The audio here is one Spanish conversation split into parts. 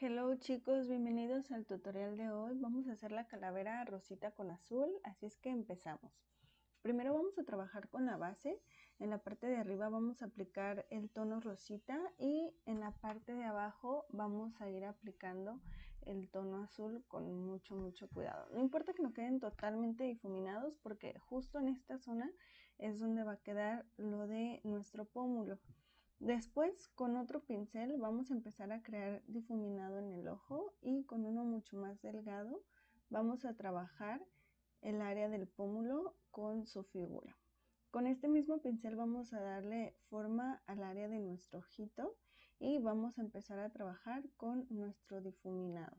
Hello chicos, bienvenidos al tutorial de hoy. Vamos a hacer la calavera rosita con azul, así es que empezamos. Primero vamos a trabajar con la base. En la parte de arriba vamos a aplicar el tono rosita y en la parte de abajo vamos a ir aplicando el tono azul con mucho mucho cuidado. No importa que no queden totalmente difuminados porque justo en esta zona es donde va a quedar lo de nuestro pómulo. Después con otro pincel vamos a empezar a crear difuminado en el ojo y con uno mucho más delgado vamos a trabajar el área del pómulo con su figura. Con este mismo pincel vamos a darle forma al área de nuestro ojito y vamos a empezar a trabajar con nuestro difuminado.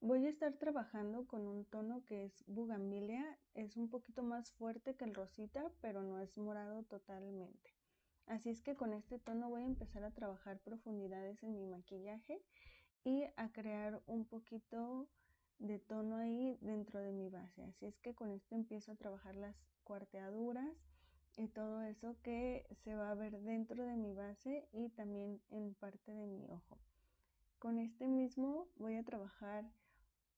Voy a estar trabajando con un tono que es bugambilia, es un poquito más fuerte que el rosita, pero no es morado totalmente. Así es que con este tono voy a empezar a trabajar profundidades en mi maquillaje y a crear un poquito de tono ahí dentro de mi base. Así es que con esto empiezo a trabajar las cuarteaduras y todo eso que se va a ver dentro de mi base y también en parte de mi ojo. Con este mismo voy a trabajar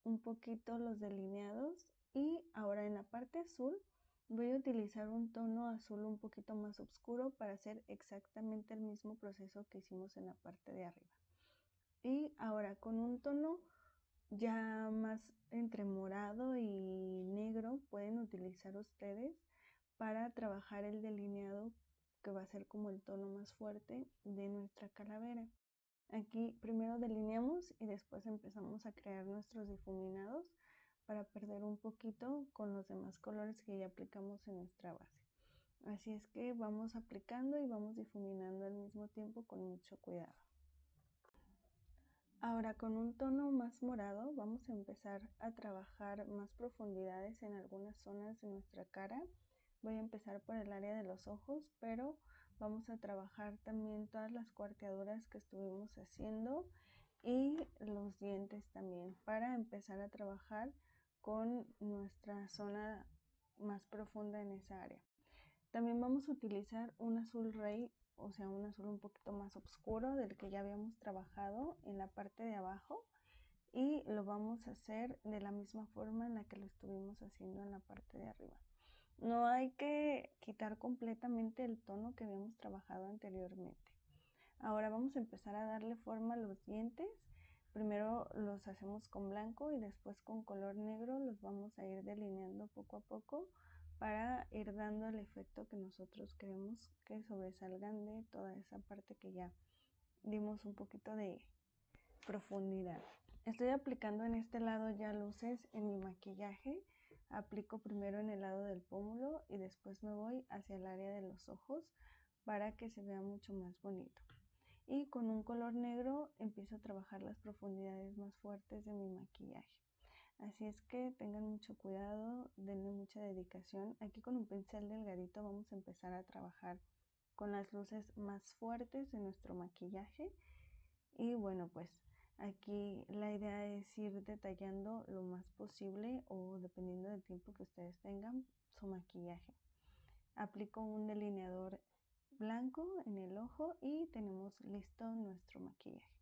un poquito los delineados y ahora en la parte azul Voy a utilizar un tono azul un poquito más oscuro para hacer exactamente el mismo proceso que hicimos en la parte de arriba. Y ahora con un tono ya más entre morado y negro pueden utilizar ustedes para trabajar el delineado que va a ser como el tono más fuerte de nuestra calavera. Aquí primero delineamos y después empezamos a crear nuestros difuminados para perder un poquito con los demás colores que ya aplicamos en nuestra base. Así es que vamos aplicando y vamos difuminando al mismo tiempo con mucho cuidado. Ahora con un tono más morado vamos a empezar a trabajar más profundidades en algunas zonas de nuestra cara. Voy a empezar por el área de los ojos, pero vamos a trabajar también todas las cuarteaduras que estuvimos haciendo y los dientes también para empezar a trabajar con nuestra zona más profunda en esa área. También vamos a utilizar un azul rey, o sea, un azul un poquito más oscuro del que ya habíamos trabajado en la parte de abajo y lo vamos a hacer de la misma forma en la que lo estuvimos haciendo en la parte de arriba. No hay que quitar completamente el tono que habíamos trabajado anteriormente. Ahora vamos a empezar a darle forma a los dientes Primero los hacemos con blanco y después con color negro los vamos a ir delineando poco a poco para ir dando el efecto que nosotros queremos que sobresalgan de toda esa parte que ya dimos un poquito de profundidad. Estoy aplicando en este lado ya luces en mi maquillaje. Aplico primero en el lado del pómulo y después me voy hacia el área de los ojos para que se vea mucho más bonito y con un color negro empiezo a trabajar las profundidades más fuertes de mi maquillaje. Así es que tengan mucho cuidado, denle mucha dedicación. Aquí con un pincel delgadito vamos a empezar a trabajar con las luces más fuertes de nuestro maquillaje. Y bueno, pues aquí la idea es ir detallando lo más posible o dependiendo del tiempo que ustedes tengan su maquillaje. Aplico un delineador blanco en el ojo y tenemos listo nuestro maquillaje.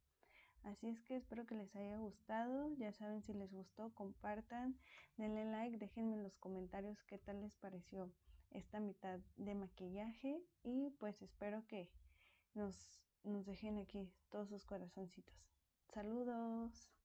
Así es que espero que les haya gustado. Ya saben, si les gustó, compartan, denle like, déjenme en los comentarios qué tal les pareció esta mitad de maquillaje. Y pues espero que nos, dejen aquí todos sus corazoncitos. Saludos.